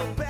so bad.